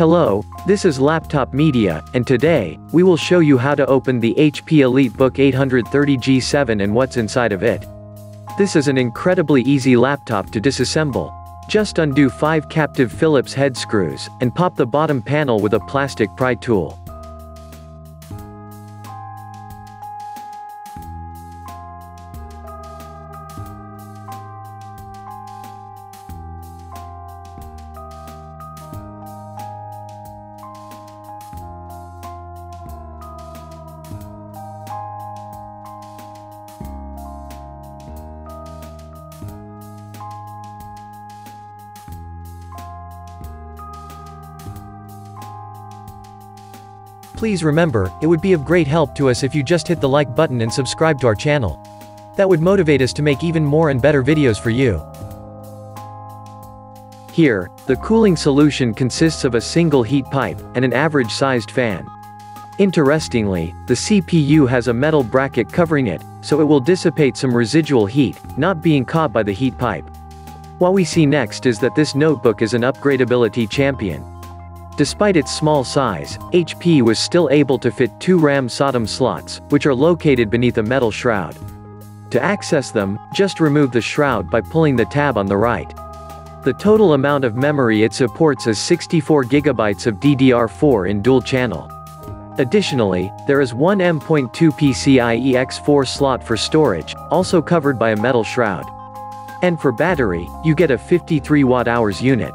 Hello, this is Laptop Media, and today, we will show you how to open the HP EliteBook 830 G7 and what's inside of it. This is an incredibly easy laptop to disassemble. Just undo 5 captive Phillips head screws, and pop the bottom panel with a plastic pry tool. Please remember, it would be of great help to us if you just hit the like button and subscribe to our channel. That would motivate us to make even more and better videos for you. Here, the cooling solution consists of a single heat pipe, and an average-sized fan. Interestingly, the CPU has a metal bracket covering it, so it will dissipate some residual heat, not being caught by the heat pipe. What we see next is that this notebook is an upgradability champion. Despite its small size, HP was still able to fit two RAM SODIMM slots, which are located beneath a metal shroud. To access them, just remove the shroud by pulling the tab on the right. The total amount of memory it supports is 64 GB of DDR4 in dual channel. Additionally, there is one M.2 PCIe X4 slot for storage, also covered by a metal shroud. And for battery, you get a 53 watt-hours unit.